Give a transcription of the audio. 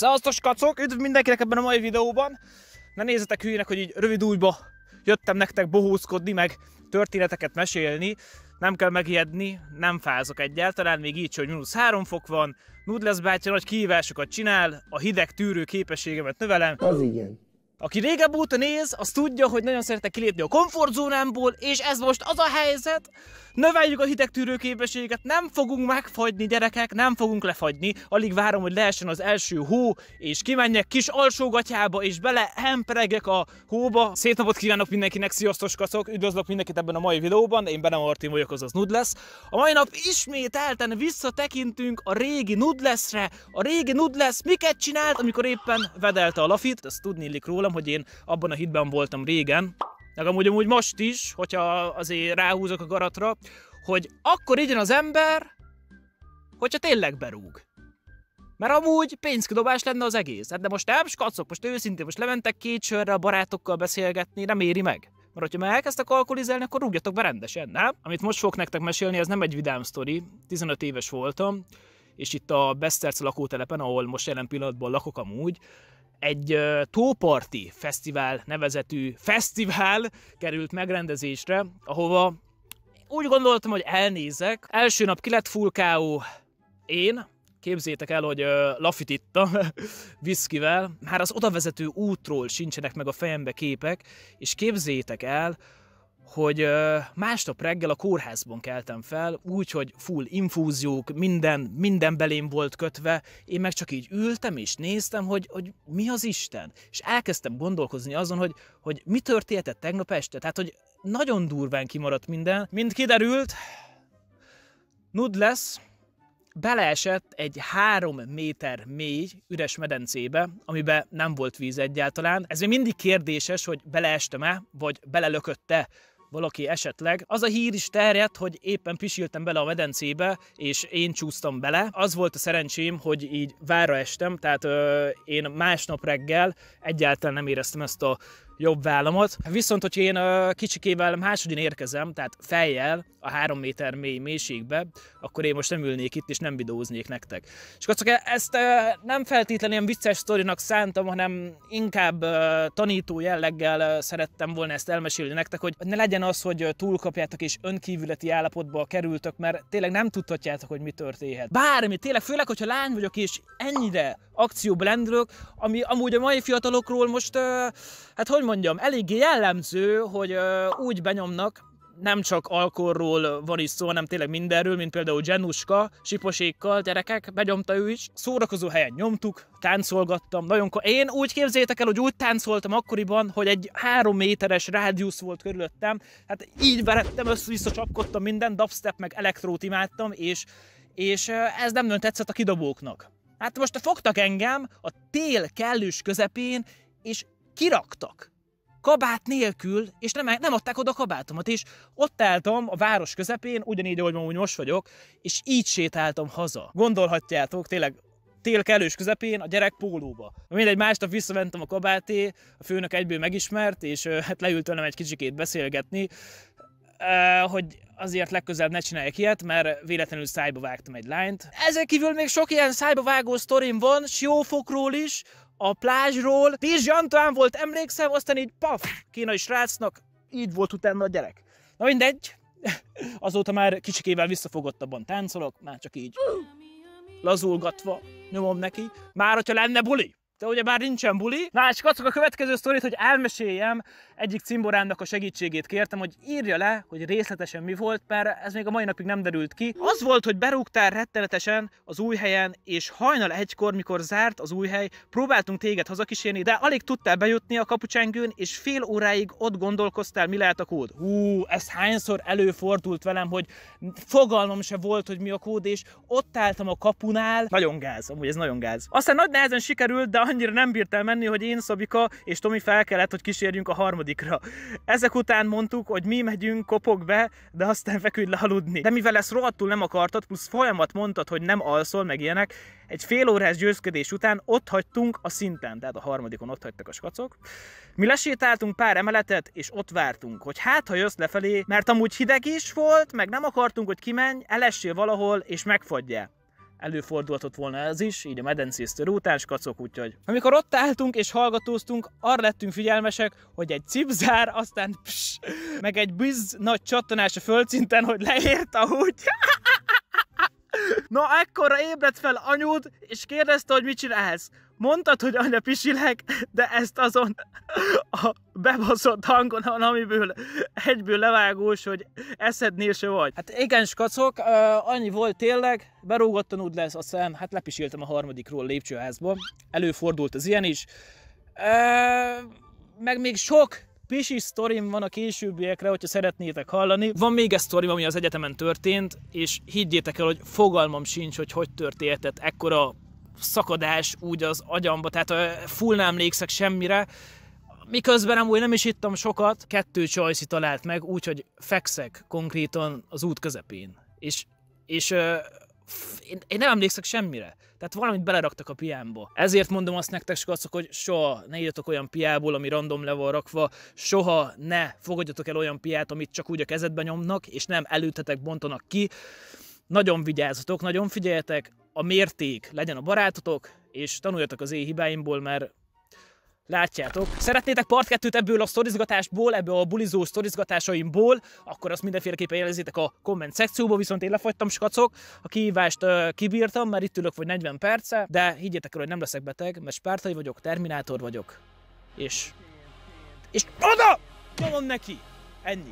Szevasztos kacok, üdv mindenkinek ebben a mai videóban. Ne nézzetek hülyének, hogy így rövid újba jöttem nektek bohózkodni, meg történeteket mesélni. Nem kell megijedni, nem fázok egyáltalán, még így, hogy mínusz 3 fok van. Nudles bátya nagy kihívásokat csinál, a hideg tűrő képességemet növelem. Az igen. Aki régebb óta néz, az tudja, hogy nagyon szeretek kilépni a komfortzónámból, és ez most az a helyzet, növeljük a hidegtűrő képességet, nem fogunk megfagyni gyerekek, nem fogunk lefagyni, alig várom, hogy lehessen az első hó, és kimenjek kis alsógatyába, és bele hemperegek a hóba. Szép napot kívánok mindenkinek, sziasztok kacok, üdvözlök mindenkit ebben a mai videóban, én Bene Martin vagyok, azaz Nudlesz. A mai nap ismételten visszatekintünk a régi Nudleszre, a régi Nudlesz miket csinált, amikor éppen vedelte a lafit, ezt tudni illik rólam, hogy én abban a hitben voltam régen, meg amúgy, amúgy most is, hogyha azért ráhúzok a garatra, hogy akkor igyen az ember, hogyha tényleg berúg. Mert amúgy pénzkidobás lenne az egész. Hát de most nem, skacok, most őszintén, most lementek két sörre a barátokkal beszélgetni, nem éri meg. Mert hogyha már elkezdtek alkoholizálni, akkor rúgjatok be rendesen, nem? Amit most fogok nektek mesélni, ez nem egy vidám sztori. 15 éves voltam, és itt a Beszterc lakótelepen, ahol most jelen pillanatban lakok amúgy, egy tóparti fesztivál nevezetű fesztivál került megrendezésre, ahova úgy gondoltam, hogy elnézek. Első nap ki lett full K.O. én, képzétek el, hogy uh, lafit ittam viszkivel, már az odavezető útról sincsenek meg a fejembe képek, és képzétek el, hogy másnap reggel a kórházban keltem fel, úgy, hogy full infúziók, minden, minden belém volt kötve, én meg csak így ültem és néztem, hogy, hogy mi az Isten. És elkezdtem gondolkozni azon, hogy, hogy mi történtett tegnap este. Tehát, hogy nagyon durván kimaradt minden. Mint kiderült, nud lesz, beleesett egy három méter mély üres medencébe, amiben nem volt víz egyáltalán. Ez még mindig kérdéses, hogy beleestem-e, vagy belelökötte valaki esetleg. Az a hír is terjedt, hogy éppen pisiltem bele a medencébe, és én csúsztam bele. Az volt a szerencsém, hogy így várra estem, tehát ö, én másnap reggel egyáltalán nem éreztem ezt a jobb vállamat. Viszont, hogy én uh, kicsikével másodin érkezem, tehát fejjel a három méter mély mélységbe, akkor én most nem ülnék itt, és nem videóznék nektek. És akkor csak ezt nem feltétlenül ilyen vicces sztorinak szántam, hanem inkább tanító jelleggel szerettem volna ezt elmesélni nektek, hogy ne legyen az, hogy túlkapjátok és önkívületi állapotba kerültök, mert tényleg nem tudhatjátok, hogy mi történhet. Bármi, tényleg, főleg, hogyha lány vagyok, és ennyire akcióba lendülök, ami amúgy a mai fiatalokról most, hát hogy mondjam, eléggé jellemző, hogy úgy benyomnak, nem csak alkoholról van is szó, hanem tényleg mindenről, mint például Jenuska, siposékkal, gyerekek, benyomta ő is. Szórakozó helyen nyomtuk, táncolgattam, nagyon ko- Én úgy képzétek el, hogy úgy táncoltam akkoriban, hogy egy három méteres rádiusz volt körülöttem, hát így verettem, össze-vissza csapkodtam minden, dubstep meg elektrót imádtam, és, és ez nem nagyon tetszett a kidobóknak. Hát most fogtak engem a tél kellős közepén, és kiraktak kabát nélkül, és nem, nem adták oda kabátomat, és ott álltam a város közepén, ugyanígy, ahogy úgy most vagyok, és így sétáltam haza. Gondolhatjátok, tényleg tél kellős közepén a gyerek pólóba. Mindegy, másnap visszamentem a kabáté, a főnök egyből megismert, és hát leült velem egy kicsikét beszélgetni, hogy azért legközelebb ne csináljak ilyet, mert véletlenül szájba vágtam egy lányt. Ezek kívül még sok ilyen szájba vágó sztorim van, Siófokról is, a plázsról. Pizs Antán volt, emlékszem, aztán így paf, kínai srácnak, így volt utána a gyerek. Na mindegy, azóta már kicsikével visszafogottabban táncolok, már csak így lazulgatva nyomom neki. Már, hogyha lenne buli, de ugye már nincsen buli. Na, és kacok a következő sztorit, hogy elmeséljem, egyik cimborámnak a segítségét kértem, hogy írja le, hogy részletesen mi volt, mert ez még a mai napig nem derült ki. Az volt, hogy berúgtál rettenetesen az új helyen, és hajnal egykor, mikor zárt az új hely, próbáltunk téged hazakísérni, de alig tudtál bejutni a kapucsengőn, és fél óráig ott gondolkoztál, mi lehet a kód. Hú, ez hányszor előfordult velem, hogy fogalmam se volt, hogy mi a kód, és ott álltam a kapunál. Nagyon gáz, amúgy ez nagyon gáz. Aztán nagy nehezen sikerült, de annyira nem bírtál menni, hogy én, Szabika és Tomi fel kellett, hogy kísérjünk a harmadikra. Ezek után mondtuk, hogy mi megyünk, kopog be, de aztán feküdj le aludni. De mivel ezt rohadtul nem akartad, plusz folyamat mondtad, hogy nem alszol, meg ilyenek, egy fél órás győzködés után ott hagytunk a szinten, tehát a harmadikon ott hagytak a skacok. Mi lesétáltunk pár emeletet, és ott vártunk, hogy hát ha jössz lefelé, mert amúgy hideg is volt, meg nem akartunk, hogy kimenj, elessél valahol, és megfagyjál. Előfordulhatott volna ez is, így a medencésztől után, skacok, úgyhogy. Amikor ott álltunk és hallgatóztunk, arra lettünk figyelmesek, hogy egy cipzár, aztán pss, meg egy biz nagy csattanás a földszinten, hogy leért a úgy. Na, ekkora ébredt fel anyud, és kérdezte, hogy mit csinálsz. Mondtad, hogy anya pisilek, de ezt azon a bebaszott hangon, amiből egyből levágós, hogy eszednél se vagy. Hát igen, skacok, annyi volt tényleg, berúgottan úgy lesz, aztán hát lepisiltem a harmadikról lépcsőházba. Előfordult az ilyen is. Meg még sok pisi sztorim van a későbbiekre, hogyha szeretnétek hallani. Van még egy sztorim, ami az egyetemen történt, és higgyétek el, hogy fogalmam sincs, hogy hogy történhetett ekkora szakadás úgy az agyamba, tehát full nem emlékszek semmire, miközben amúgy nem is ittam sokat, kettő csajszi talált meg, úgyhogy fekszek konkrétan az út közepén. És, és én, én nem emlékszek semmire. Tehát valamit beleraktak a piámba. Ezért mondom azt nektek, skacok, hogy soha ne írjatok olyan piából, ami random le van rakva, soha ne fogadjatok el olyan piát, amit csak úgy a kezedbe nyomnak, és nem előttetek bontanak ki. Nagyon vigyázzatok, nagyon figyeljetek, a mérték legyen a barátotok, és tanuljatok az én hibáimból, mert Látjátok. Szeretnétek part 2 ebből a sztorizgatásból, ebből a bulizó sztorizgatásaimból, akkor azt mindenféleképpen jelezzétek a komment szekcióba, viszont én lefagytam skacok, a kihívást uh, kibírtam, mert itt ülök vagy 40 perce, de higgyétek el, hogy nem leszek beteg, mert spártai vagyok, terminátor vagyok. És... És oda! Nyomom neki! Ennyi.